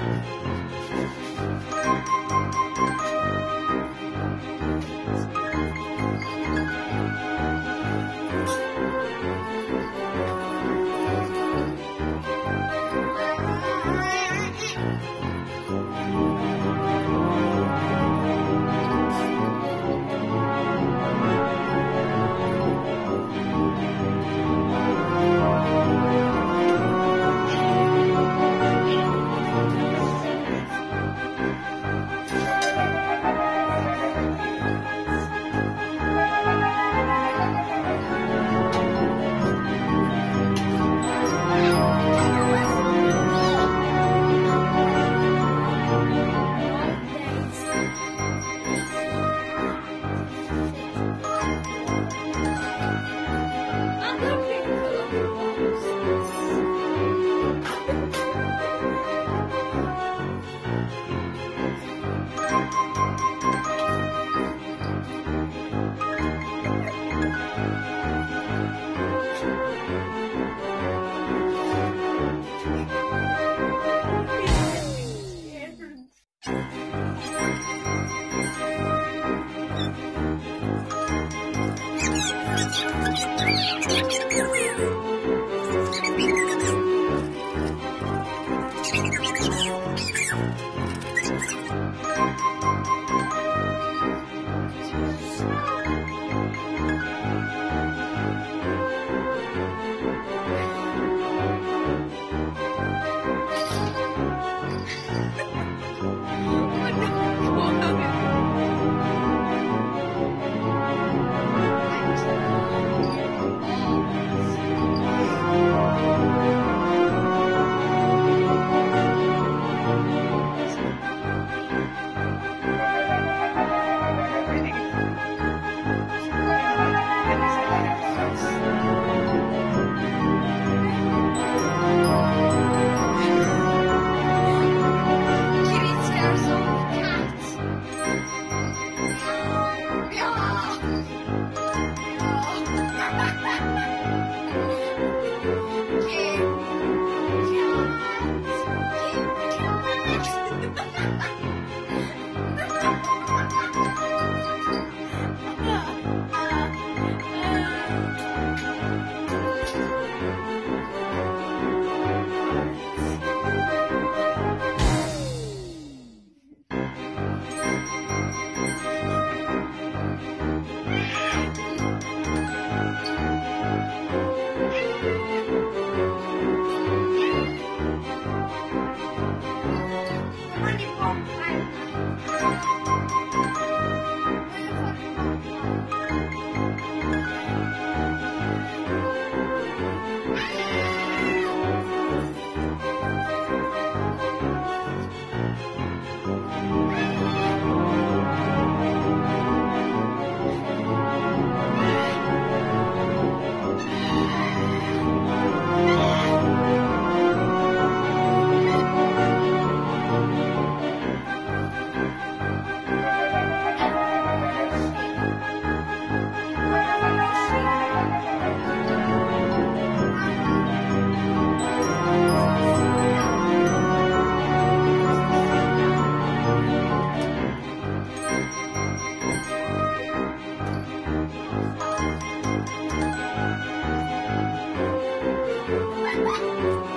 嗯。Thank you. 拜拜。